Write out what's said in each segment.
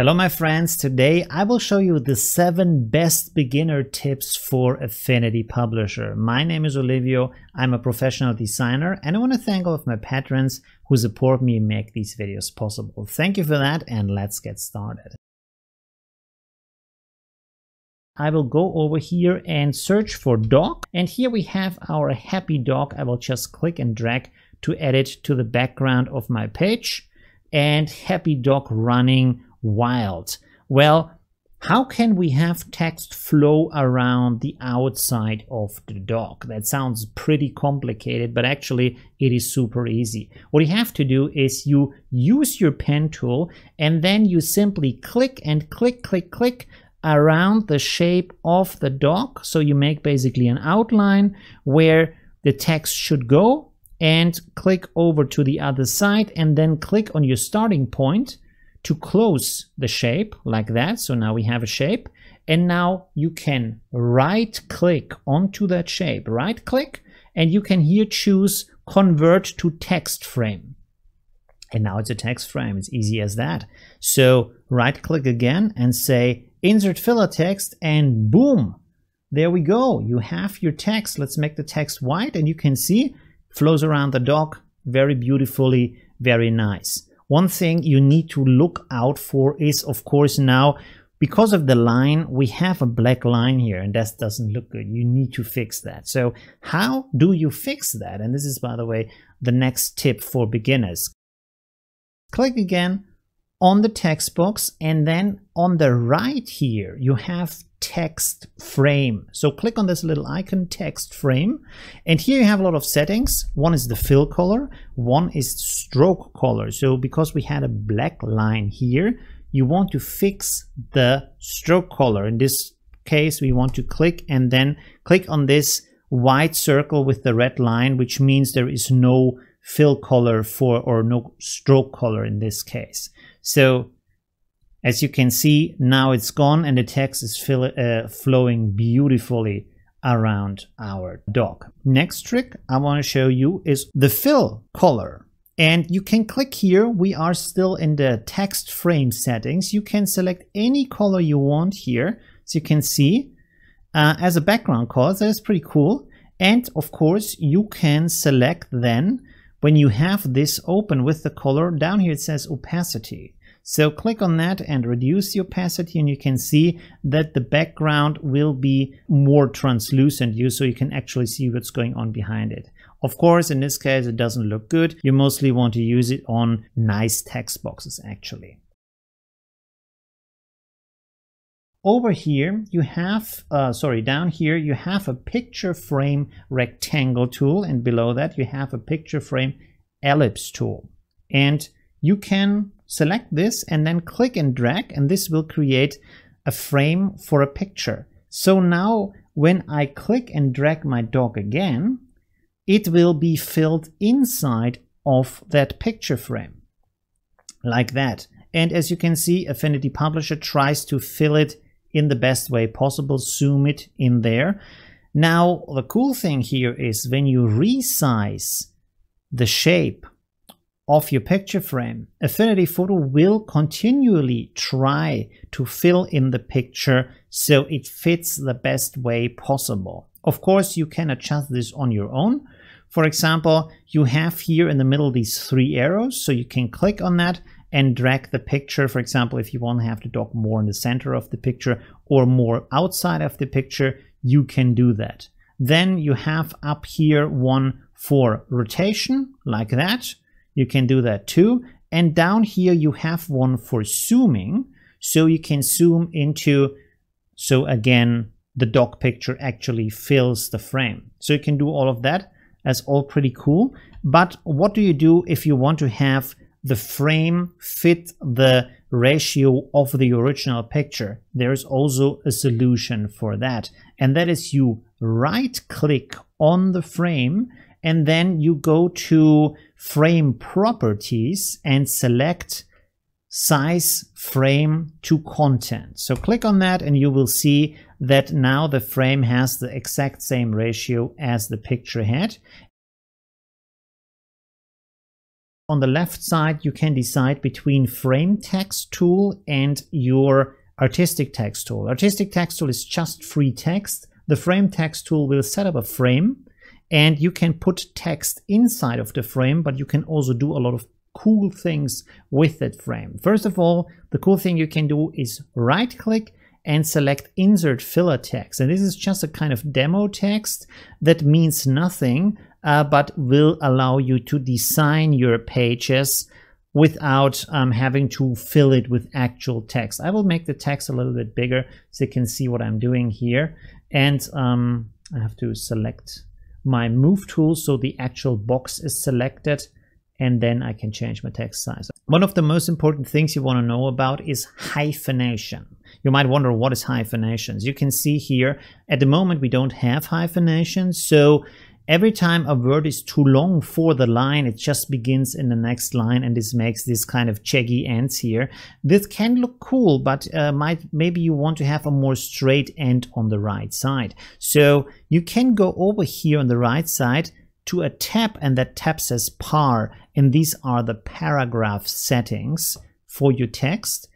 Hello my friends, today I will show you the 7 best beginner tips for Affinity Publisher. My name is Olivio, I'm a professional designer and I want to thank all of my patrons who support me make these videos possible. Thank you for that and let's get started. I will go over here and search for dog and here we have our happy dog. I will just click and drag to add it to the background of my page and happy dog running wild. Well, how can we have text flow around the outside of the doc? That sounds pretty complicated, but actually it is super easy. What you have to do is you use your pen tool and then you simply click and click, click, click around the shape of the doc. So you make basically an outline where the text should go and click over to the other side and then click on your starting point to close the shape like that. So now we have a shape and now you can right click onto that shape, right click, and you can here choose convert to text frame. And now it's a text frame, it's easy as that. So right click again and say insert filler text and boom, there we go. You have your text. Let's make the text white and you can see flows around the doc very beautifully, very nice. One thing you need to look out for is, of course, now because of the line, we have a black line here and that doesn't look good. You need to fix that. So how do you fix that? And this is, by the way, the next tip for beginners. Click again on the text box and then on the right here, you have text frame. So click on this little icon text frame and here you have a lot of settings. One is the fill color, one is stroke color. So because we had a black line here, you want to fix the stroke color. In this case, we want to click and then click on this white circle with the red line, which means there is no fill color for or no stroke color in this case. So as you can see, now it's gone and the text is uh, flowing beautifully around our doc. Next trick I want to show you is the fill color. And you can click here. We are still in the text frame settings. You can select any color you want here. So you can see uh, as a background color. That is pretty cool. And of course, you can select then when you have this open with the color down here, it says opacity. So click on that and reduce the opacity and you can see that the background will be more translucent you so you can actually see what's going on behind it. Of course, in this case, it doesn't look good. You mostly want to use it on nice text boxes actually. Over here, you have, uh, sorry, down here, you have a picture frame rectangle tool and below that you have a picture frame ellipse tool. And you can select this and then click and drag and this will create a frame for a picture. So now when I click and drag my dog again, it will be filled inside of that picture frame like that. And as you can see, Affinity Publisher tries to fill it in the best way possible, zoom it in there. Now, the cool thing here is when you resize the shape of your picture frame, Affinity Photo will continually try to fill in the picture so it fits the best way possible. Of course, you can adjust this on your own. For example, you have here in the middle these three arrows, so you can click on that and drag the picture. For example, if you want to have the dog more in the center of the picture or more outside of the picture, you can do that. Then you have up here one for rotation, like that. You can do that too. And down here you have one for zooming. So you can zoom into, so again, the dog picture actually fills the frame. So you can do all of that. That's all pretty cool. But what do you do if you want to have the frame fit the ratio of the original picture? There's also a solution for that. And that is you right click on the frame and then you go to frame properties and select size frame to content. So click on that and you will see that now the frame has the exact same ratio as the picture had. On the left side, you can decide between frame text tool and your artistic text tool. Artistic text tool is just free text. The frame text tool will set up a frame and you can put text inside of the frame, but you can also do a lot of cool things with that frame. First of all, the cool thing you can do is right click and select insert filler text. And this is just a kind of demo text that means nothing, uh, but will allow you to design your pages without um, having to fill it with actual text. I will make the text a little bit bigger so you can see what I'm doing here. And um, I have to select my move tool so the actual box is selected and then I can change my text size. One of the most important things you want to know about is hyphenation. You might wonder what is hyphenations. You can see here at the moment we don't have hyphenations so every time a word is too long for the line, it just begins in the next line and this makes this kind of jaggy ends here. This can look cool, but uh, might maybe you want to have a more straight end on the right side. So you can go over here on the right side to a tab and that tab says par and these are the paragraph settings for your text.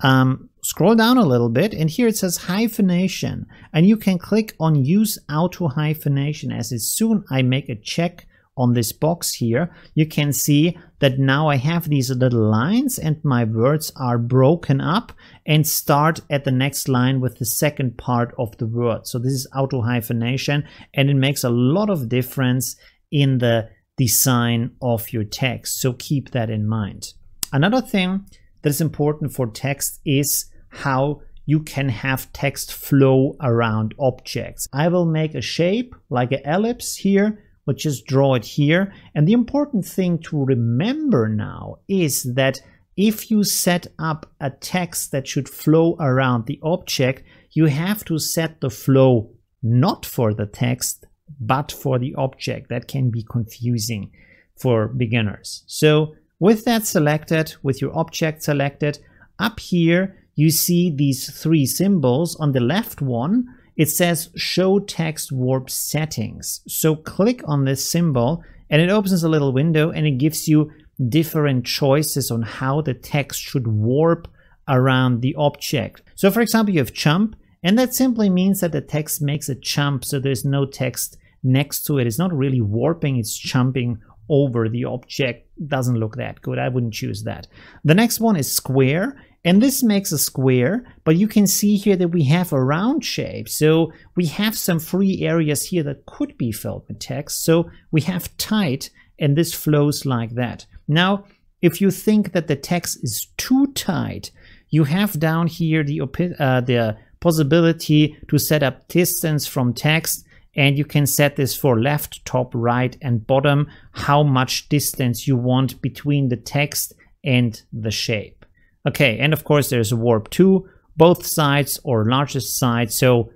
Um, scroll down a little bit and here it says hyphenation and you can click on use auto hyphenation as soon I make a check on this box here. You can see that now I have these little lines and my words are broken up and start at the next line with the second part of the word. So this is auto hyphenation and it makes a lot of difference in the design of your text. So keep that in mind. Another thing that is important for text is how you can have text flow around objects. I will make a shape like an ellipse here, but just draw it here. And the important thing to remember now is that if you set up a text that should flow around the object, you have to set the flow not for the text, but for the object. That can be confusing for beginners. So with that selected, with your object selected, up here you see these three symbols. On the left one, it says Show Text Warp Settings. So click on this symbol and it opens a little window and it gives you different choices on how the text should warp around the object. So for example, you have jump, and that simply means that the text makes a jump, so there's no text next to it. It's not really warping, it's jumping over the object doesn't look that good. I wouldn't choose that. The next one is square. And this makes a square, but you can see here that we have a round shape. So we have some free areas here that could be filled with text. So we have tight and this flows like that. Now, if you think that the text is too tight, you have down here the, uh, the possibility to set up distance from text and you can set this for left, top, right, and bottom, how much distance you want between the text and the shape. Okay, and of course there's a warp 2, both sides or largest side, so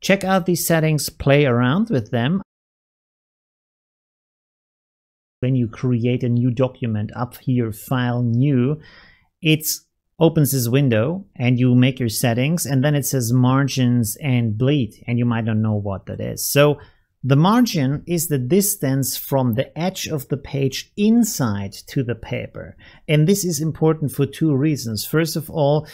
check out these settings, play around with them. When you create a new document up here, File New, it's opens this window and you make your settings and then it says margins and bleed and you might not know what that is. So the margin is the distance from the edge of the page inside to the paper. And this is important for two reasons. First of all,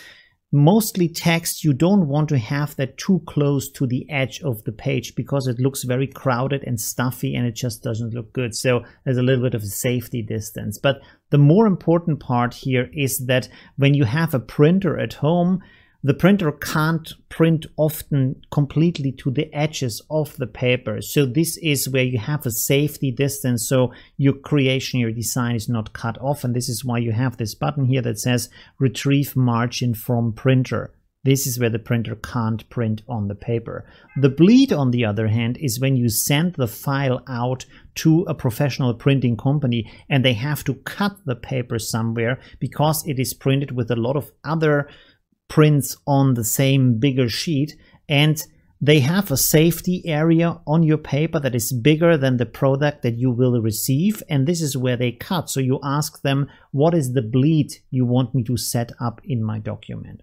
mostly text you don't want to have that too close to the edge of the page because it looks very crowded and stuffy and it just doesn't look good. So there's a little bit of a safety distance. But the more important part here is that when you have a printer at home the printer can't print often completely to the edges of the paper. So this is where you have a safety distance so your creation, your design is not cut off. And this is why you have this button here that says retrieve margin from printer. This is where the printer can't print on the paper. The bleed, on the other hand, is when you send the file out to a professional printing company and they have to cut the paper somewhere because it is printed with a lot of other prints on the same bigger sheet and they have a safety area on your paper that is bigger than the product that you will receive and this is where they cut. So you ask them what is the bleed you want me to set up in my document?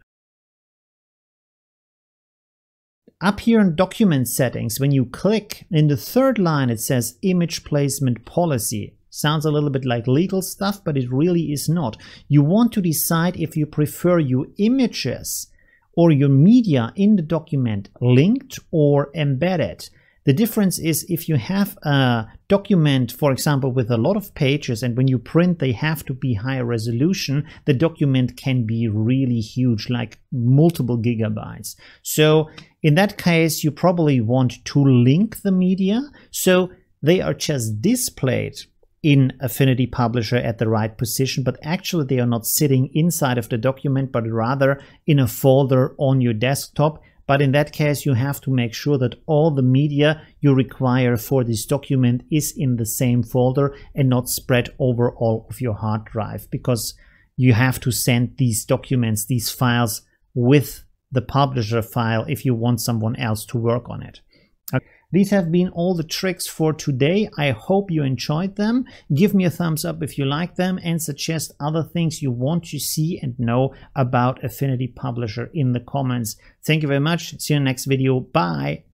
Up here in document settings when you click in the third line it says image placement policy Sounds a little bit like legal stuff, but it really is not. You want to decide if you prefer your images or your media in the document linked or embedded. The difference is if you have a document, for example, with a lot of pages, and when you print, they have to be high resolution, the document can be really huge, like multiple gigabytes. So in that case, you probably want to link the media. So they are just displayed in Affinity Publisher at the right position, but actually they are not sitting inside of the document, but rather in a folder on your desktop. But in that case, you have to make sure that all the media you require for this document is in the same folder and not spread over all of your hard drive because you have to send these documents, these files with the publisher file if you want someone else to work on it. These have been all the tricks for today. I hope you enjoyed them. Give me a thumbs up if you like them and suggest other things you want to see and know about Affinity Publisher in the comments. Thank you very much. See you in the next video. Bye.